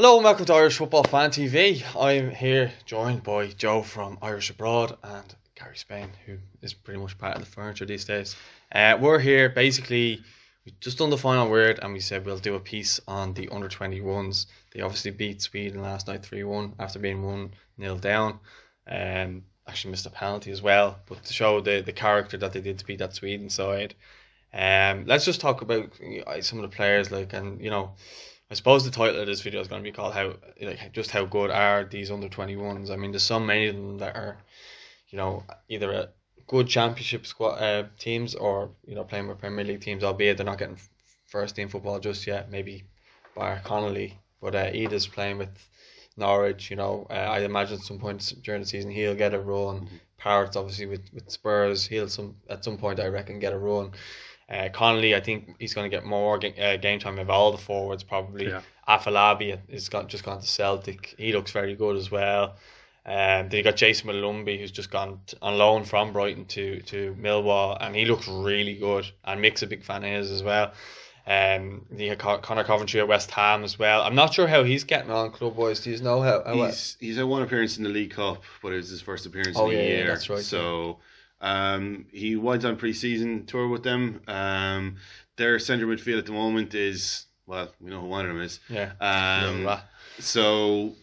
Hello and welcome to Irish Football Fan TV. I'm here joined by Joe from Irish Abroad and Gary Spain, who is pretty much part of the furniture these days. Uh, we're here basically, we just done the final word and we said we'll do a piece on the under 21s. They obviously beat Sweden last night 3 1 after being 1 0 down. Um, actually missed a penalty as well, but to show the, the character that they did to beat that Sweden side. Um, let's just talk about some of the players, like, and you know, I suppose the title of this video is going to be called "How like just how good are these under twenty ones?" I mean, there's so many of them that are, you know, either a good championship squad uh, teams or you know playing with Premier League teams, albeit they're not getting first team football just yet. Maybe Bar Connolly, but uh, Idah's playing with Norwich. You know, uh, I imagine at some point during the season he'll get a run. Mm-hmm. Parrott's obviously with, with Spurs, he'll some at some point I reckon get a run. Uh, Connolly, I think he's going to get more ga- uh, game time of all the forwards probably. Yeah. Afolabi has got just gone to Celtic. He looks very good as well. Um, then you got Jason Molumby, who's just gone t- on loan from Brighton to to Millwall, and he looks really good. And Mick's a big fan of his as well. Um, you got Conor Coventry at West Ham as well. I'm not sure how he's getting on club wise. Do you know how? how he's he's had one appearance in the League Cup, but it was his first appearance oh, in the yeah, year. Yeah, that's right. So. Um, he was on pre-season tour with them. Um, their centre midfield at the moment is well, we know who one of them is. Yeah. Um, so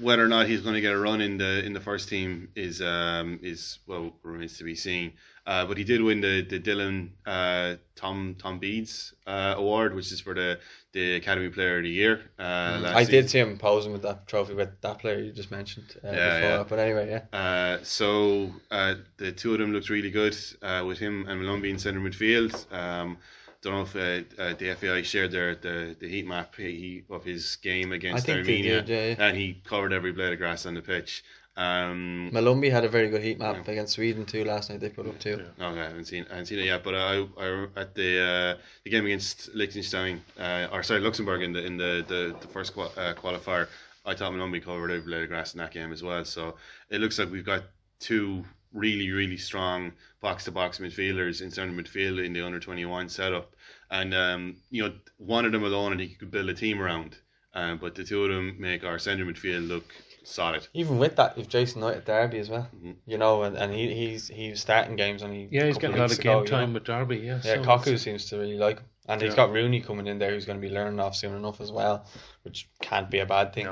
whether or not he's going to get a run in the in the first team is um is well remains to be seen. Uh, but he did win the the Dylan uh, Tom Tombides uh, award, which is for the the Academy Player of the Year. Uh, mm. I season. did see him posing with that trophy with that player you just mentioned uh, yeah, before. Yeah. But anyway, yeah. Uh, so uh, the two of them looked really good uh, with him and Malone being centre midfield. Um, don't know if uh, uh, the FAI shared their the, the heat map he, of his game against Armenia, did, yeah, and he covered every blade of grass on the pitch. Um, Molumby had a very good heat map yeah. against Sweden too last night. They put up too. Yeah. Okay, I haven't seen I haven't seen it yet, but I, I at the uh, the game against Liechtenstein uh, or sorry Luxembourg in the in the the, the first qual- uh, qualifier, I thought Molumby covered blade of grass in that game as well. So it looks like we've got two really really strong box to box midfielders in centre midfield in the under twenty one setup, and um, you know one of them alone and he could build a team around. Um, but the two of them make our centre midfield look solid. Even with that, if Jason Knight at Derby as well, mm-hmm. you know, and, and he he's he's starting games only. Yeah, he's getting a lot of game ago, time you know? with Derby. Yeah, yeah. So Cocu seems to really like him, and yeah. he's got Rooney coming in there, who's going to be learning off soon enough as well, which can't be a bad thing.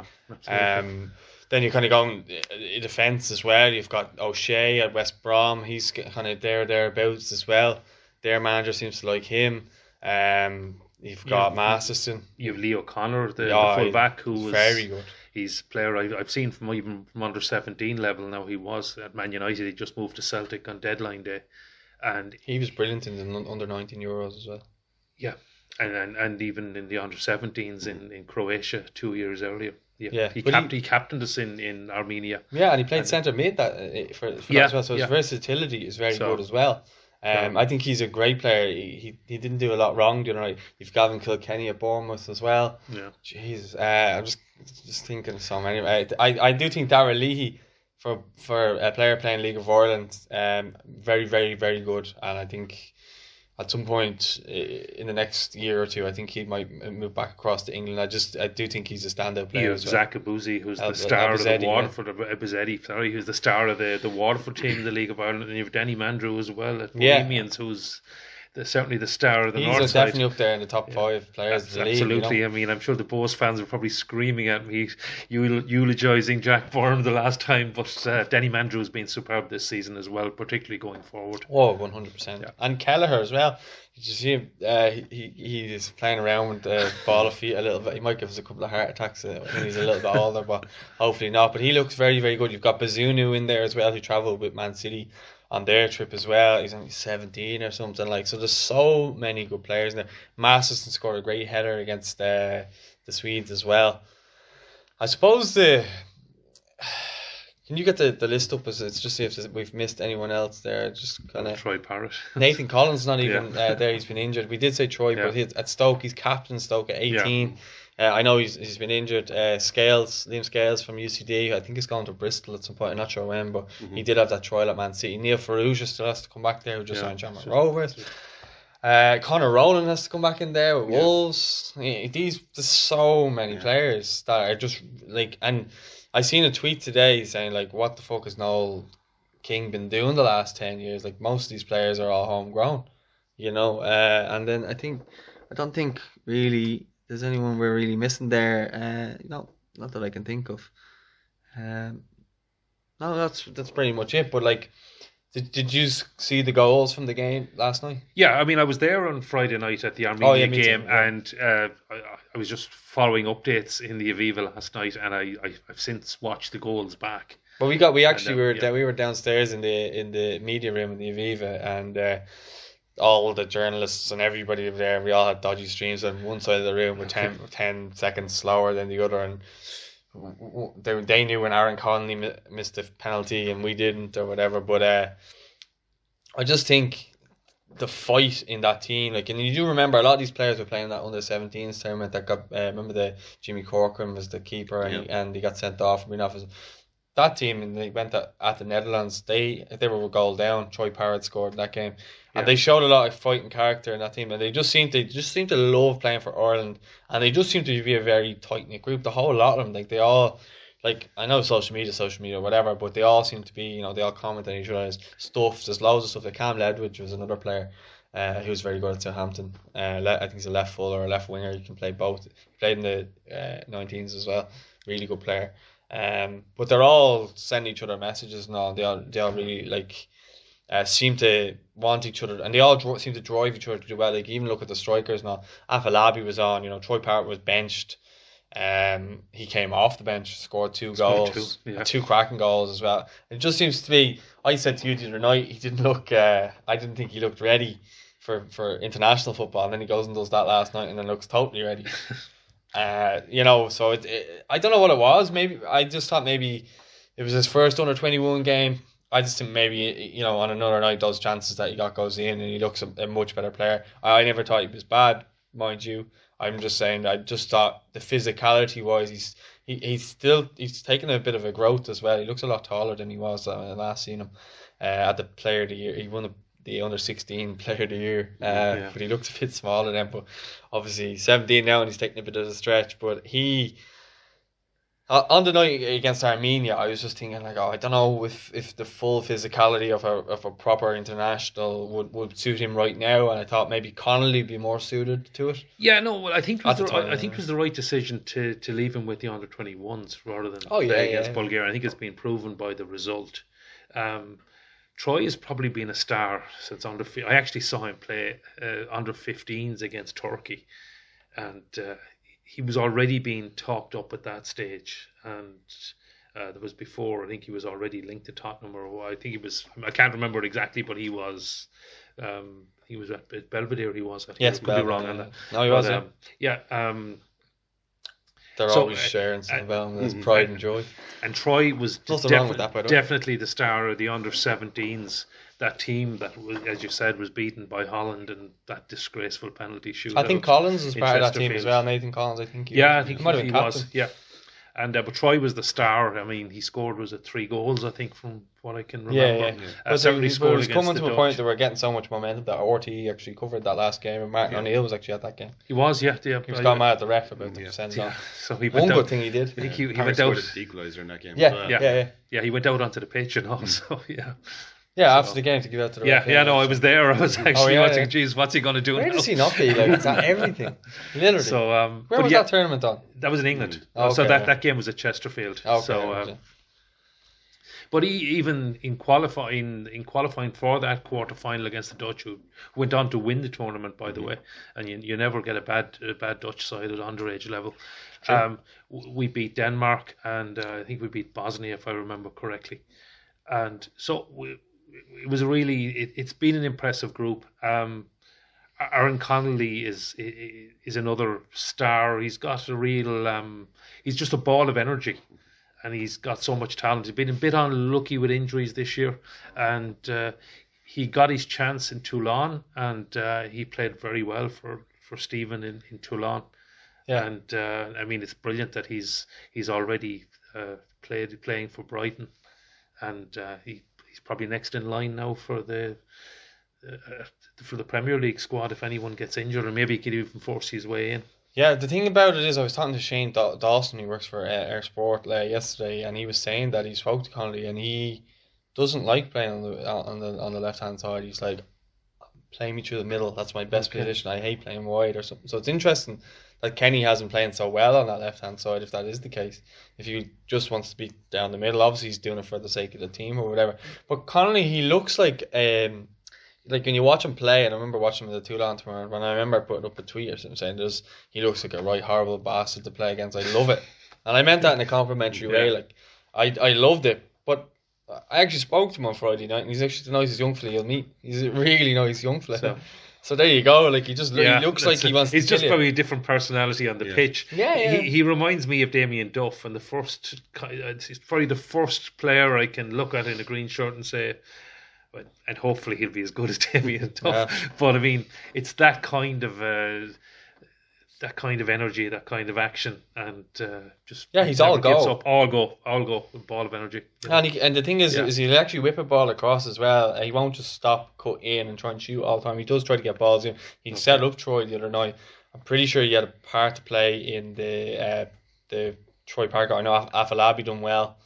Yeah, um, then you kind of go in defence as well. You've got O'Shea at West Brom. He's kind of there thereabouts as well. Their manager seems to like him. Um, you've got Masterson. You've Lee O'Connor, the, yeah, the full back, who was very good. He's player I, have seen from even from under seventeen level. Now he was at Man United. He just moved to Celtic on deadline day, and he was brilliant in the under nineteen Euros as well. Yeah, and and, and even in the under 17s in, in Croatia two years earlier. Yeah, yeah. He, cap- he, he captained us in, in Armenia. Yeah, and he played centre mid that uh, for, for yeah, that as well. So his yeah. versatility is very so, good as well. Um, I think he's a great player. He, he he didn't do a lot wrong. You know, you've Gavin Kilkenny at Bournemouth as well. Yeah. Jeez, uh, I'm just just thinking of so many. I I, I do think Dara Leahy for for a player playing League of Ireland, um, very very very good, and I think at some point eh, in the next year or two, I think he might move back across to England. I just I do think he's a standout player. You have Zach Ebuzi, who's the star of the Waterford. Yeah. Elbouzedi, sorry, who's the star of the the Waterford team in the League of Ireland, and you have Danny Mandroiu as well at Bohemians, yeah. who's the, certainly the star of the He's North definitely up there in the top five yeah. players of the Absolutely. league. You know? I mean, I'm sure the Bohs fans are probably screaming at me, eulogising Jack Byrne the last time, but uh, Denny Mandroiu has been superb this season as well, particularly going forward. Oh, 100%. Yeah. And Kelleher as well. Did you see him? Uh, he, he's playing around with the ball of feet a little bit. He might give us a couple of heart attacks uh, when he's a little bit older, but hopefully not. But he looks very, very good. You've got Bazunu in there as well, who travelled with Man City on their trip as well. He's only 17 or something like. So there's so many good players in there. Masterson scored a great header against uh, the Swedes as well. I suppose the. Can you get the, the list up? As it's just see if we've missed anyone else there. Just kind of Troy Parrott. Nathan Collins not even yeah. uh, there. He's been injured. We did say Troy, yeah. but he's at Stoke, he's captain Stoke at 18. Yeah. Uh, I know he's, he's been injured. Uh, Scales, Liam Scales from UCD, I think he's gone to Bristol at some point. I'm not sure when, but mm-hmm. he did have that trial at Man City. Neil Farrugia still has to come back there, who just yeah, signed Shamrock Rovers. Uh, Connor Ronan has to come back in there with yeah. Wolves. These there's so many yeah. players that are just like, and I seen a tweet today saying like, "What the fuck has Noel King been doing the last ten years? Like most of these players are all homegrown, you know." Uh, and then I think I don't think really there's anyone we're really missing there. Uh, no, not that I can think of. Um, no, that's that's pretty much it. But like, did, did you see the goals from the game last night? Yeah, I mean, I was there on Friday night at the Armenia oh, yeah, game, yeah. and uh, I, I, was just following updates in the Aviva last night, and I, I have since watched the goals back. But we got we actually and, uh, were yeah. we were downstairs in the in the media room in the Aviva, and. Uh, all the journalists and everybody there, we all had dodgy streams on one side of the room with 10, 10 seconds slower than the other, and they, they knew when Aaron Connolly missed a penalty and we didn't or whatever. But uh, I just think the fight in that team, like, and you do remember a lot of these players were playing that under 17s tournament that got, uh, remember the Jimmy Corcoran was the keeper and, he, and he got sent off from being off. That team, and they went at, at the Netherlands, they they were a goal down. Troy Parrott scored that game and they showed a lot of fighting character in that team, and they just seem to just seem to love playing for Ireland, and they just seem to be a very tight knit group. The whole lot of them, like they all, like I know social media, social media, whatever, but they all seem to be, you know, they all comment on each other's stuff. There's loads of stuff. Like Cam Ledwidge was another player. Uh, who was very good at Southampton. Uh, I think he's a left full or a left winger. You can play both. He played in the uh, 19s as well. Really good player. Um, but they're all sending each other messages and all. They all they all really like uh, seem to want each other, and they all dro- seem to drive each other to do well. Like even look at the strikers now. Afolabi was on. You know, Troy Parrott was benched. Um, he came off the bench, scored two goals, two, yeah. two cracking goals as well. It just seems to me. I said to you the other night, he didn't look. Uh, I didn't think he looked ready for for international football, and then he goes and does that last night, and then looks totally ready. uh, you know, so it, it, I don't know what it was. Maybe I just thought maybe it was his first under twenty one game I just think maybe you know on another night those chances that he got goes in and he looks a, a, much better player. I never thought he was bad, mind you. I'm just saying I just thought the physicality wise he's he, he's still he's taken a bit of a growth as well. He looks a lot taller than he was uh, last seen him uh, at the player of the year. He won the, the under sixteen player of the year, uh, yeah. but he looked a bit smaller then. But obviously seventeen now and he's taking a bit of a stretch. But he uh, on the night against Armenia, I was just thinking like, oh, I don't know if, if the full physicality of a of a proper international would, would suit him right now, and I thought maybe Connolly would be more suited to it. Yeah, no, well, I think it was the, the time, I, think it was the right decision to, to leave him with the under twenty ones rather than oh, yeah, play against yeah. Bulgaria. I think it's been proven by the result. Um, Troy has probably been a star since under. I actually saw him play uh, under 15s against Turkey, and uh, he was already being talked up at that stage, and uh, there was before. I think he was already linked to Tottenham, or I think he was. I can't remember exactly, but he was. Um, he was at Belvedere. He was. At, yes, could be wrong on that. No, he wasn't. Um, yeah. Um, they're so, always uh, sharing something uh, about them. There's pride and joy. And Troy was defi- that, definitely the star of the under 17s that team that, was, as you said, was beaten by Holland and that disgraceful penalty shootout. I think Collins was part of that team as well. Nathan Collins, I think. yeah, I think he, he was. Yeah. And uh, but Troy was the star. I mean, he scored was it three goals? I think from what I can remember. Yeah, yeah. Uh, but certainly scored. It was coming to a point that we're getting so much momentum that RT actually covered that last game, and Martin yeah. O'Neill was actually at that game. He was, yeah, yeah. He was gone mad at the ref about the yeah. send yeah. So he one good thing he did. I think he, he went out. The equaliser in that game. Yeah, yeah, yeah, yeah, yeah. He went out onto the pitch and also, yeah. Yeah, so, after the game to give out to the yeah, yeah. No, I was there. I was oh, actually oh, yeah, watching. Yeah. Geez, what's he going to do? Where now? does he not be? Like it's everything, literally. So, um, where was yeah, that tournament on? That was in England. Oh, okay, so that, that game was at Chesterfield. Okay, so, um, but he even in qualifying in qualifying for that quarter final against the Dutch, who went on to win the tournament, by the mm-hmm. way, and you, you never get a bad a bad Dutch side at underage level. Um, we beat Denmark, and uh, I think we beat Bosnia, if I remember correctly. And so we, it was really it, has been an impressive group. Um, Aaron Connolly is is another star. He's got a real um, he's just a ball of energy, and he's got so much talent. He's been a bit unlucky with injuries this year, and uh, he got his chance in Toulon, and uh, he played very well for for Stephen in in Toulon. Yeah. And uh, I mean, it's brilliant that he's he's already uh, played playing for Brighton, and uh, he probably next in line now for the uh, for the Premier League squad if anyone gets injured, or maybe he could even force his way in. Yeah, the thing about it is, I was talking to Shane Dawson, he works for uh, Eir Sport uh, yesterday, and he was saying that he spoke to Connolly and he doesn't like playing on the on the on the left hand side. He's like, play me through the middle. That's my best okay. position. I hate playing wide or something. So it's interesting that Kenny hasn't playing so well on that left hand side. If that is the case, if he just wants to be down the middle, obviously he's doing it for the sake of the team or whatever. But Connolly, he looks like um, like when you watch him play, and I remember watching him in the Toulon tournament, when I remember putting up a tweet or something saying, "There's he looks like a right horrible bastard to play against." I love it, and I meant that in a complimentary yeah. way. Like I I loved it, but I actually spoke to him on Friday night, and he's actually the nicest young fella you'll meet. He's a really nice young fella. So, so there you go. Like he just yeah, he looks like he wants. He's just you. probably a different personality on the yeah. pitch. Yeah, yeah. He, he reminds me of Damien Duff, and the first he's probably the first player I can look at in a green shirt and say, and hopefully he'll be as good as Damien Duff. Yeah. But I mean, it's that kind of. Uh, that kind of energy, that kind of action, and uh, just yeah, he's all go, up, all go, all go, ball of energy. And he, and the thing is, yeah. is he'll actually whip a ball across as well. He won't just stop, cut in, and try and shoot all the time. He does try to get balls in. He okay. set up Troy the other night. I'm pretty sure he had a part to play in the uh, the Troy Parrott. I know Afolabi done well.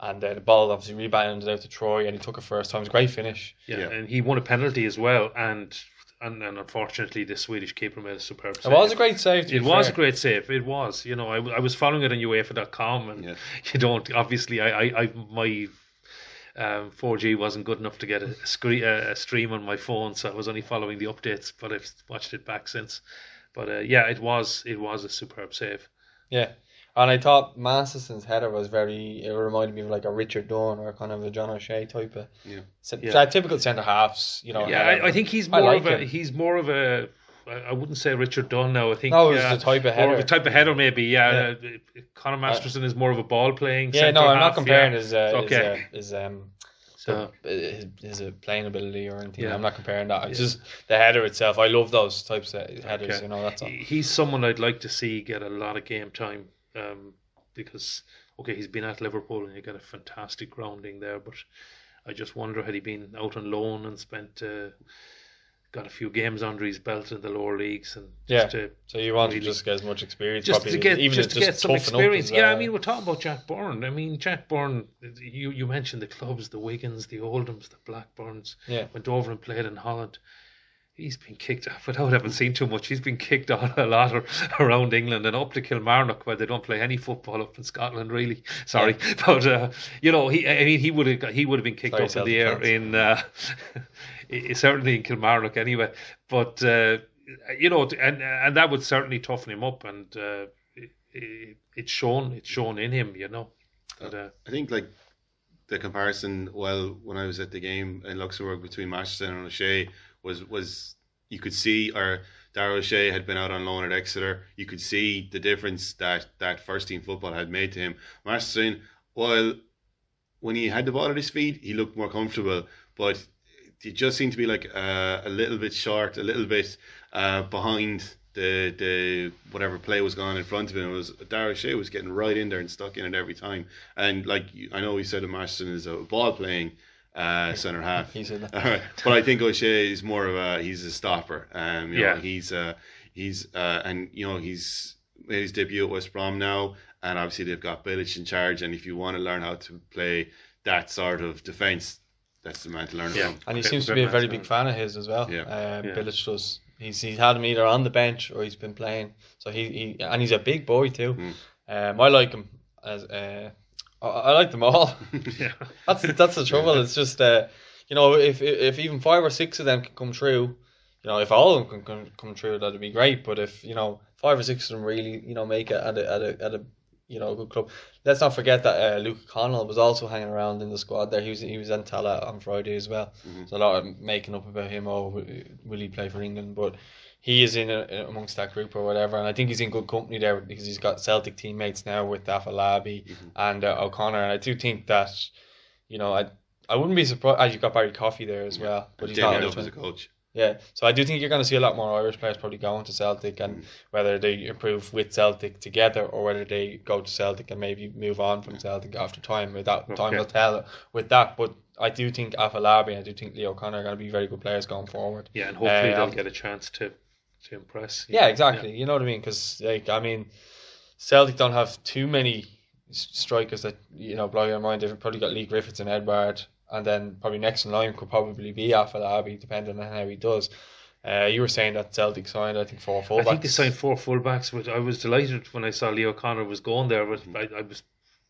And uh, the ball obviously rebounded out to Troy, and he took it first time. It was a great finish. Yeah, yeah, and he won a penalty as well. And and, and unfortunately the Swedish keeper made a superb save. It was a great save. It was fair. a great save. It was. You know, I, I was following it on UEFA.com, and yeah. you don't obviously. I, I, I my um, 4G wasn't good enough to get a, screen, a, stream on my phone, so I was only following the updates. But I've watched it back since. But uh, yeah, it was it was a superb save. Yeah, and I thought Masterson's header was very. It reminded me of like a Richard Dunne or kind of a John O'Shea type of. Yeah. yeah. typical centre halves, you know. Yeah, I, I, think he's more like of a. Him. He's more of a. I wouldn't say Richard Dunne now. I think. No, it's uh, the type of header. the type of header, maybe. Yeah, yeah. Uh, Conor uh, Masterson uh, is more of a ball playing. Yeah, no, I'm half, not comparing yeah. his, uh, okay. his, uh, his um. So his, his playing ability or anything. Yeah. I'm not comparing that. It's yeah. just the header itself. I love those types of headers. Okay. You know, that's all. He's someone I'd like to see get a lot of game time. Um, because okay, he's been at Liverpool and he got a fantastic grounding there, but I just wonder had he been out on loan and spent uh, got a few games under his belt in the lower leagues and yeah. To so you want really, to just get as much experience, just probably, to get even just to get some experience. Yeah, I mean we're talking about Jack Byrne. I mean Jack Byrne. You you mentioned the clubs, the Wigans, the Oldhams, the Blackburns. Yeah, went over and played in Holland he's been kicked off without having seen too much. He's been kicked on a lot around England and up to Kilmarnock, where they don't play any football up in Scotland. Really, sorry, yeah. but uh, you know, he I mean, he would have he would have been kicked sorry, up in the air in uh, certainly in Kilmarnock anyway. But uh, you know, and and that would certainly toughen him up, and uh, it, it's shown it's shown in him. You know, that, uh, I think like the comparison. Well, when I was at the game in Luxembourg between Masterson and O'Shea was was you could see or Dara O'Shea had been out on loan at Exeter. You could see the difference that that first team football had made to him. Masterson, while when he had the ball at his feet, he looked more comfortable, but he just seemed to be like uh, a little bit short, a little bit uh, behind the the whatever play was going in front of him. It was Dara O'Shea was getting right in there and stuck in it every time. And like I know we said Masterson is a ball playing uh, centre half. He's in but I think O'Shea is more of a he's a stopper. Um, yeah, know, he's uh, he's uh, and you know he's made his debut at West Brom now, and obviously they've got Bilic in charge. And if you want to learn how to play that sort of defence, that's the man to learn yeah. from. And he seems to be a very big fan of his as well. Yeah, um, yeah. Bilic does. He's he's had him either on the bench or he's been playing. So he, he and he's a big boy too. Mm. Um, I like him as uh, I, I like them all. yeah, that's that's the trouble. It's just uh, you know, if if even five or six of them can come true, you know, if all of them can come, come true, that'd be great. But if you know five or six of them really, you know, make it at a at a, at a you know, good club. Let's not forget that uh, Luke Connell was also hanging around in the squad there. He was he was in Tallaght on Friday as well. Mm-hmm. So a lot of making up about him. Oh, will he play for England? But he is in a, amongst that group or whatever, and I think he's in good company there because he's got Celtic teammates now with Afolabi mm-hmm. and uh, O'Connor, and I do think that, you know, I I wouldn't be surprised. as you've got Barry Coffey there as well, but he's not as a coach. Yeah, so I do think you're going to see a lot more Irish players probably going to Celtic, and mm. whether they improve with Celtic together or whether they go to Celtic and maybe move on from Celtic after time. With that, okay. time will tell with that. But I do think Afolabi and I do think Lee O'Connor are going to be very good players going forward. Yeah, and hopefully uh, they'll get a chance to to impress. Yeah, know? exactly. Yeah. You know what I mean? Because like I mean, Celtic don't have too many strikers that you know blow your mind. They've probably got Leigh Griffiths and Edouard, and then probably next in line could probably be Afolabi, depending on how he does. Uh, you were saying that Celtic signed, I think, four fullbacks. I think they signed four fullbacks, but I was delighted when I saw Lee O'Connor was going there. But I, I was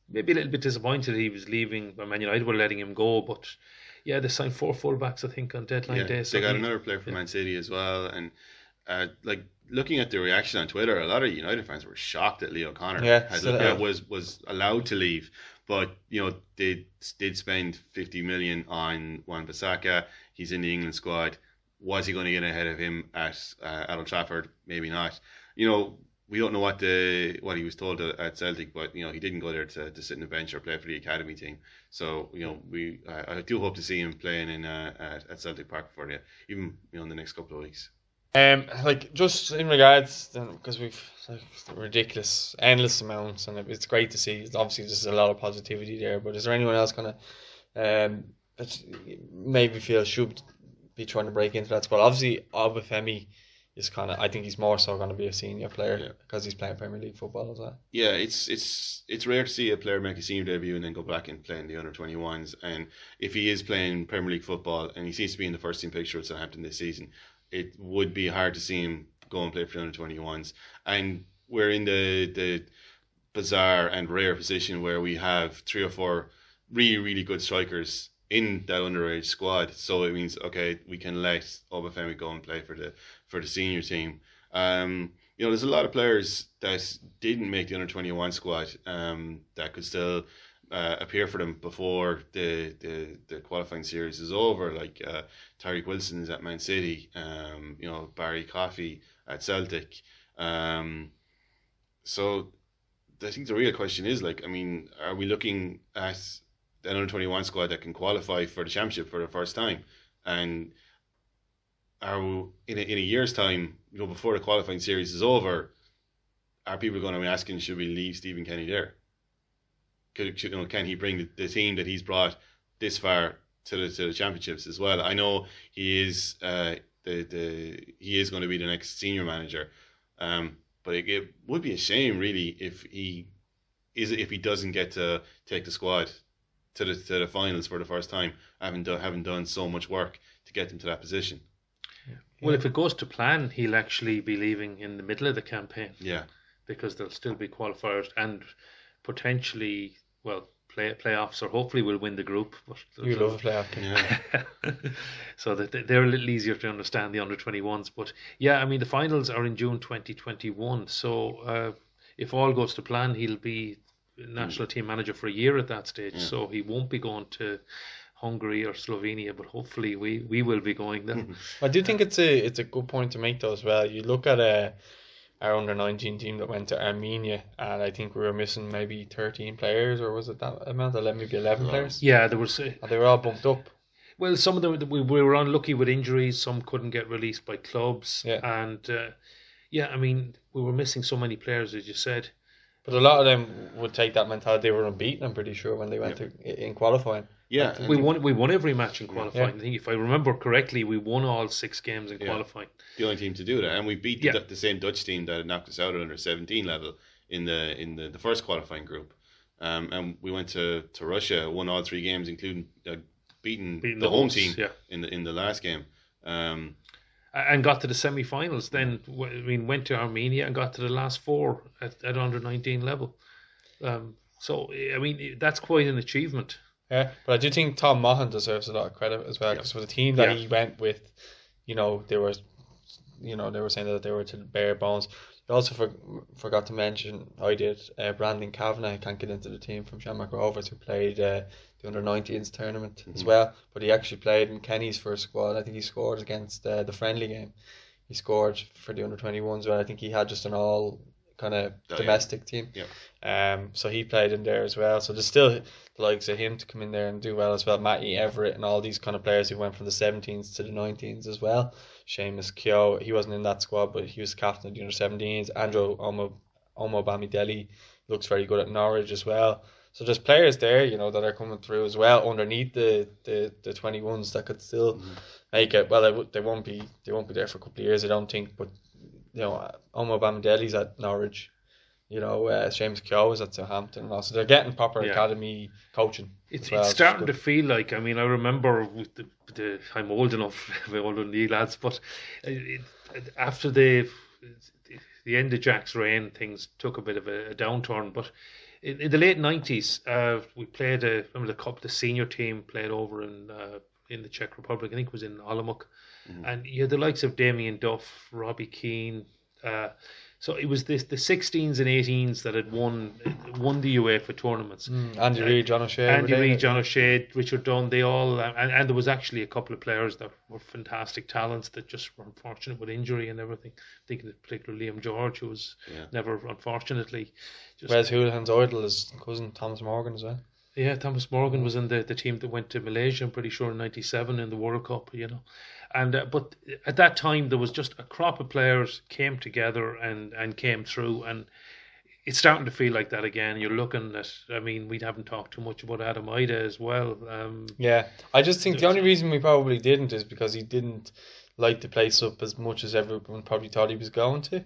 maybe a little bit disappointed he was leaving. Man United were letting him go, but yeah, they signed four fullbacks, I think, on deadline yeah, day. So they got he, another player from yeah. Man City as well, and uh, like looking at the reaction on Twitter, a lot of United fans were shocked that Lee O'Connor yeah, had, uh, was was allowed to leave. But you know they did spend fifty million on Wan-Bissaka. He's in the England squad. Was he going to get ahead of him at uh, at Old Trafford? Maybe not. You know we don't know what the what he was told at Celtic, but you know he didn't go there to, to sit in the bench or play for the academy team. So you know we I, I do hope to see him playing in uh, at, at Celtic Park for you, even you know in the next couple of weeks. Um, like just in regards, because we've like ridiculous, endless amounts, and it's great to see. Obviously, there's a lot of positivity there. But is there anyone else kind of um that maybe feel should be trying to break into that spot? Obviously, Obafemi is kind of. I think he's more so going to be a senior player yeah. because he's playing Premier League football as well. Yeah, it's it's it's rare to see a player make a senior debut and then go back and play in the under twenty ones. And if he is playing Premier League football and he seems to be in the first team picture at Southampton this season, it would be hard to see him go and play for the under twenty ones. And we're in the the bizarre and rare position where we have three or four really really good strikers in that underage squad. So it means okay, we can let Obafemi go and play for the for the senior team. Um, you know, there's a lot of players that didn't make the under twenty one squad um, that could still uh, appear for them before the, the, the qualifying series is over. Like uh, Tyreke Wilson is at Man City. Um, you know Barry Coffey at Celtic. Um, so I think the real question is like, I mean, are we looking at an under 21 squad that can qualify for the championship for the first time. And are we, in a, in a year's time, you know, before the qualifying series is over, are people going to be asking, should we leave Stephen Kenny there? Could, you know, can he bring the, the team that he's brought this far to the to the championships as well? I know he is uh, the the he is going to be the next senior manager, um, but it, it would be a shame really if he is if he doesn't get to take the squad to the to the finals for the first time, having done having done so much work to get them to that position. Well, if it goes to plan, he'll actually be leaving in the middle of the campaign. Yeah, because there'll still be qualifiers and potentially, well, play playoffs or hopefully we'll win the group. But you love a playoff, yeah. so that they're a little easier to understand the under twenty ones. But yeah, I mean the finals are in June twenty twenty one. So uh, if all goes to plan, he'll be national mm. team manager for a year at that stage, yeah. so he won't be going to Hungary or Slovenia, but hopefully we, we will be going there. Mm-hmm. I do think it's a it's a good point to make though as well. You look at a uh, our under nineteen team that went to Armenia, and I think we were missing maybe thirteen players, or was it that amount? Eleven, maybe eleven yeah. players. Yeah, there was. Uh, they were all bumped up. Well, some of them we, we were unlucky with injuries. Some couldn't get released by clubs, yeah. and uh, yeah, I mean we were missing so many players, as you said. But a lot of them would take that mentality. They were unbeaten. I'm pretty sure when they went yeah. to in qualifying. Yeah, we won. We won every match in qualifying. Yeah. I think if I remember correctly, we won all six games in yeah. qualifying. The only team to do that, and we beat the, the, same Dutch team that knocked us out at under 17 level in the in the, the first qualifying group. Um, and we went to, to Russia, won all three games, including uh, beating, beating, the, the home team in the in the last game. Um, and got to the semi-finals. Then I mean, went to Armenia and got to the last four at, at under nineteen level. Um, so I mean, that's quite an achievement. Yeah, but I do think Tom Mohan deserves a lot of credit as well because yeah. for the team that yeah. he went with, you know, they were, you know, they were saying that they were to bare bones. You also for, forgot to mention I did uh, Brandon Kavanagh. I can't get into the team from Shamrock Rovers who played uh, the under 19s tournament mm-hmm. as well. But he actually played in Kenny's first squad. I think he scored against uh, the friendly game. He scored for the under 21s, but I think he had just an all kind of oh, domestic yeah. team. Yeah. Um, so he played in there as well. So there's still the likes of him to come in there and do well as well. Matty Everett and all these kind of players who went from the 17s to the 19s as well. Seamus Keogh, he wasn't in that squad, but he was captain of the under 17s. Andrew Omo Omobamidele looks very good at Norwich as well. So there's players there, you know, that are coming through as well underneath the the, the twenty ones that could still mm-hmm. make it. Well, they, they won't be they won't be there for a couple of years, I don't think. But you know, Omobamidele's at Norwich. You know, uh, James Keogh is at Southampton, and also they're getting proper yeah. academy coaching. It's, well, it's starting to feel like. I mean, I remember with the, the I'm old enough, I'm older than you lads, but it, it, after the the end of Jack's reign, things took a bit of a, a downturn. But in, in, the late nineties, uh, we played a remember the cup. The senior team played over in uh, in the Czech Republic. I think it was in Olomouc, mm-hmm. and you had the likes of Damien Duff, Robbie Keane. Uh, so it was the the 16s and 18s that had won won the UEFA tournaments. Mm, Andy uh, Reid, John O'Shea, Andy Reid, John O'Shea, Richard Dunne. They all uh, and, and there was actually a couple of players that were fantastic talents that just were unfortunate with injury and everything. Thinking particularly Liam George, who was yeah. never unfortunately. Just, Wes Hoolahan's idol is cousin Thomas Morgan as well. Yeah, Thomas Morgan was in the, the team that went to Malaysia. I'm pretty sure in '97 in the World Cup. You know, and uh, but at that time there was just a crop of players came together and and came through and it's starting to feel like that again. You're looking at, I mean, we haven't talked too much about Adam Idah as well. Um, yeah, I just think the only reason we probably didn't is because he didn't light the place up as much as everyone probably thought he was going to.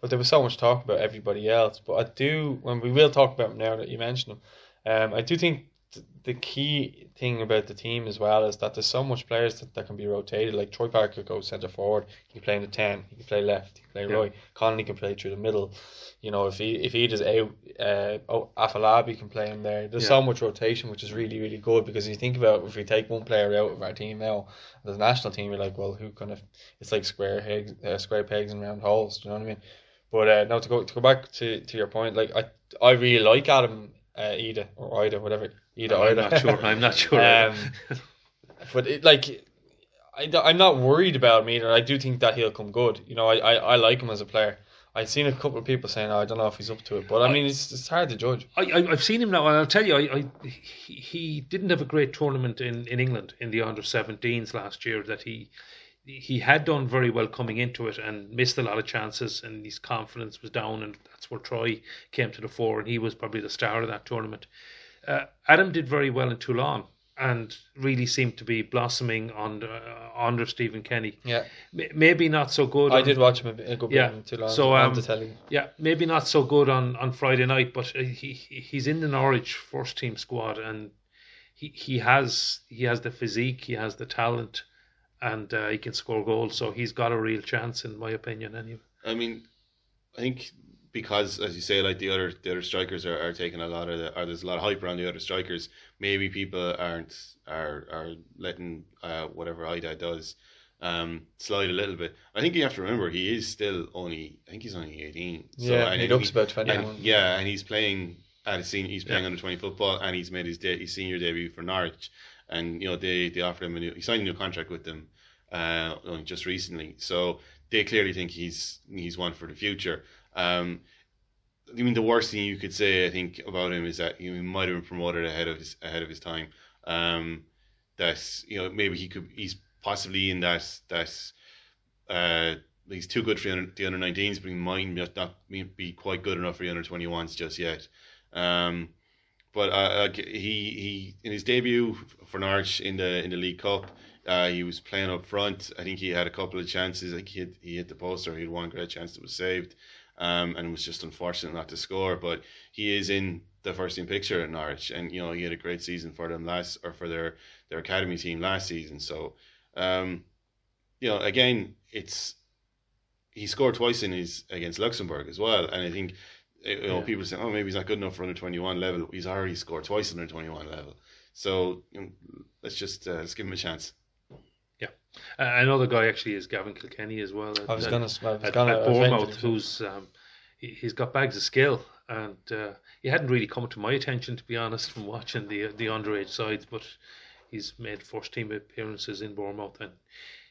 But there was so much talk about everybody else. But I do, when we will talk about him now that you mentioned him, um, I do think the key thing about the team as well is that there's so much players that, that can be rotated. Like Troy Parrott go centre forward, he can play in the ten, he can play left, he can play yeah. right. Connolly can play through the middle. You know, if he if he does out, uh, oh, Afolabi can play him there. There's yeah. so much rotation, which is really really good because you think about if we take one player out of our team now, the national team, you're like, well, who kind of? It's like square pegs, uh, square pegs and round holes. Do you know what I mean? But uh, now to go to go back to, to your point, like I I really like Adam uh, Idah or Ida, whatever Ida. I'm not sure. I'm not sure. um, but it, like, I, I'm not worried about him either. I do think that he'll come good. You know, I, I, I like him as a player. I've seen a couple of people saying, oh, I don't know if he's up to it, but I mean, it's, it's hard to judge. I, I have seen him now, and I'll tell you, I, I he, he didn't have a great tournament in, in England in the under 17s last year. That he he had done very well coming into it and missed a lot of chances, and his confidence was down, and that's where Troy came to the fore, and he was probably the star of that tournament. Uh, Adam did very well in Toulon and really seemed to be blossoming under uh, under Stephen Kenny. Yeah, M- maybe not so good. I on, did watch him a, bit, a good yeah. bit in Toulon. So um, yeah, maybe not so good on, on Friday night, but he he's in the Norwich first team squad, and he he has he has the physique, he has the talent and uh, he can score goals. So he's got a real chance, in my opinion. Anyway. I mean, I think because, as you say, like the other the other strikers are, are taking a lot of the, or there's a lot of hype around the other strikers. Maybe people aren't are are letting uh, whatever Idah does um, slide a little bit. I think you have to remember he is still only. I think he's only eighteen. So, yeah, he looks he, about twenty. Yeah, and he's playing at a senior. He's playing yeah. under twenty football, and he's made his, de- his senior debut for Norwich and you know they they offered him a new he signed a new contract with them uh, just recently. So they clearly think he's he's one for the future. Um, I mean, the worst thing you could say, I think, about him is that he might have been promoted ahead of his ahead of his time. Um, that you know maybe he could he's possibly in that that uh, he's too good for the under 19s, but he might not be quite good enough for the under 21s just yet. Um, but uh, he he in his debut for Norwich in the in the League Cup, uh, he was playing up front. I think he had a couple of chances. Like he hit, he hit the poster. He had one great chance that was saved, um, and it was just unfortunate not to score. But he is in the first team picture at Norwich, and you know he had a great season for them last or for their their academy team last season. So, um, you know, again, it's he scored twice in his against Luxembourg as well, and I think you know, yeah. people say, oh, maybe he's not good enough for under 21 level. He's already scored twice under 21 level. So you know, let's just uh, let's give him a chance. Yeah, uh, another guy actually is Gavin Kilkenny as well. At, I was going to at, at Bournemouth, who's um, he, has got bags of skill, and uh, he hadn't really come to my attention to be honest from watching the the underage sides, but he's made first team appearances in Bournemouth and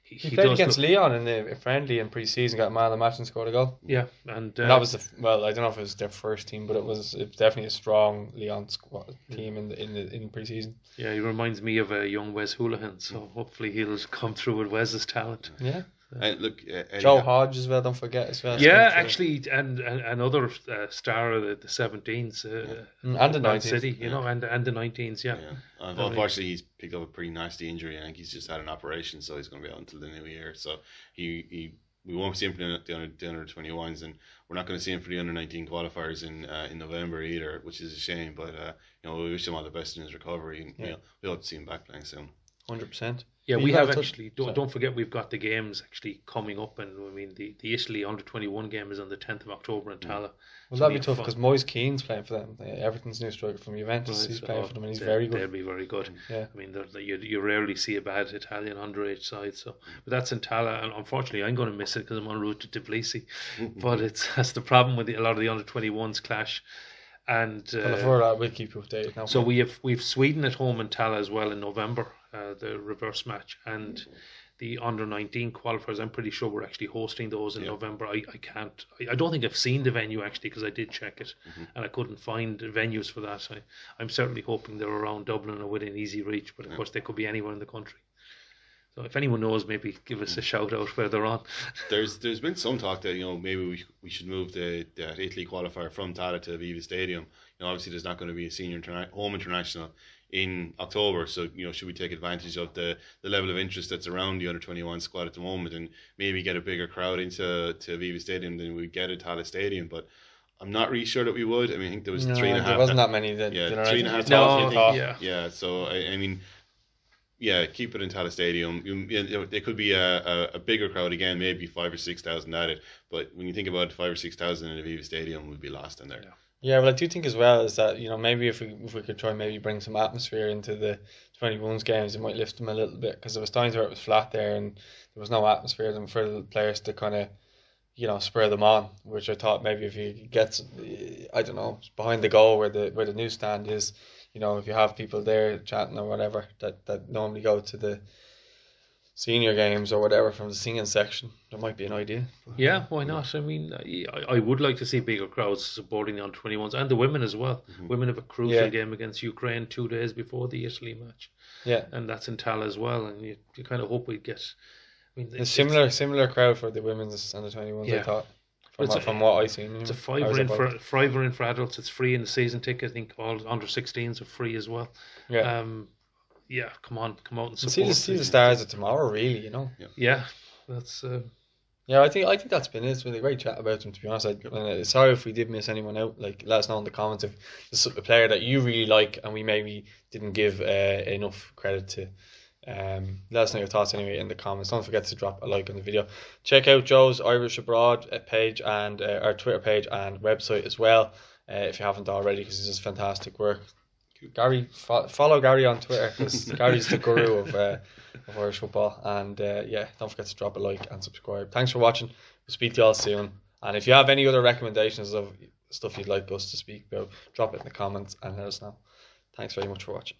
he, he, played against look, Lyon in the friendly in pre-season, got a man of the match and scored a goal. Yeah, and, uh, and that was the well, I don't know if it was their first team, but it was, it was definitely a strong Lyon squad team in the in the in pre-season. Yeah, he reminds me of a young Wes Hoolahan, so hopefully he'll come through with Wes's talent. Yeah, And look, uh, Joe Hodge as well. Don't forget as well. Yeah, actually, and, and another uh, star of the the seventeens, uh, yeah. Mm, and the nineteens, City, you yeah. know, and and the nineteens. Yeah. yeah. Unfortunately, he's picked up a pretty nasty injury. I think he's just had an operation, so he's going to be out until the new year. So he he we won't see him for the under the under twenty ones, and we're not going to see him for the under nineteen qualifiers in uh, in November either, which is a shame. But uh, you know, we wish him all the best in his recovery, and you know, we hope to see him back playing soon. Hundred percent. Yeah, we have actually. Don't, don't forget, we've got the games actually coming up, and I mean the, the Italy under twenty one game is on the tenth of October in Tallaght. Well, that'd be tough because Moise Kean's playing for them. Everton's new striker from Juventus. Right, he's so playing for them, and he's very good. They'll be very good. Yeah, I mean, you you rarely see a bad Italian underage side. So, but that's in Tallaght, and unfortunately, I'm going to miss it because I'm en route to Tbilisi. but it's that's the problem with the, a lot of the under twenty ones clash. And uh, before that, we'll keep you updated. Now. So we have we've Sweden at home in Tallaght as well in November uh, the reverse match and the under 19 qualifiers. I'm pretty sure we're actually hosting those in yeah. November. I, I can't, I, I, don't think I've seen the venue actually because I did check it mm-hmm. and I couldn't find venues for that. I, I'm certainly hoping they're around Dublin or within easy reach, but of yeah. course they could be anywhere in the country. So if anyone knows, maybe give us a mm. shout out where they're on. There's there's been some talk that you know maybe we, we should move the, the Italy qualifier from Tallaght to Aviva Stadium. You know, obviously there's not going to be a senior interna- home international in October. So you know, should we take advantage of the, the level of interest that's around the under twenty one squad at the moment, and maybe get a bigger crowd into to Aviva Stadium than we get at Tallaght Stadium? But I'm not really sure that we would. I mean, I think there was no, three and a half. There wasn't that many. That, yeah, three and a half. No, yeah, yeah. So I, I mean, yeah, keep it in Tallaght Stadium. You, you there could be a, a, a, bigger crowd again, maybe five or six thousand at it. But when you think about five or six thousand in Aviva Stadium, we'd be lost in there. Yeah. Yeah, well, I do think as well is that you know maybe if we if we could try maybe bring some atmosphere into the twenty ones games, it might lift them a little bit because there was times where it was flat there and there was no atmosphere and for the players to kind of you know spur them on. Which I thought maybe if you get I don't know behind the goal where the where the newsstand is, you know if you have people there chanting or whatever that that normally go to the senior games or whatever from the singing section. That might be an idea. Yeah, why not? I mean, I, I would like to see bigger crowds supporting the under 21s and the women as well. Mm-hmm. Women have a crucial yeah. game against Ukraine two days before the Italy match. Yeah. And that's in Tallaght as well. And you, you kind of hope we get. I mean, a similar similar crowd for the women's under 21s, yeah. I thought. From, what, from what I've seen, it's a fiver in for fiver in for adults. It's free in the season ticket. I think all under 16s are free as well. Yeah. Um, yeah, come on, come out and support. See the, see the stars of tomorrow, really. You know. Yeah, yeah that's. Uh, yeah, I think I think that's been it. It's been a great chat about them. To be honest, I, uh, sorry if we did miss anyone out. Like, let us know in the comments if there's a player that you really like and we maybe didn't give uh, enough credit to. Um, let us know your thoughts anyway in the comments. Don't forget to drop a like on the video. Check out Joe's Irish Abroad uh, page and uh, our Twitter page and website as well uh, if you haven't already because this is fantastic work. Gary, fo- follow Gary on Twitter because Gary's the guru of, uh, of Irish football. And uh, yeah, don't forget to drop a like and subscribe. Thanks for watching. We'll speak to you all soon. And if you have any other recommendations of stuff you'd like us to speak about, drop it in the comments and let us know. Thanks very much for watching.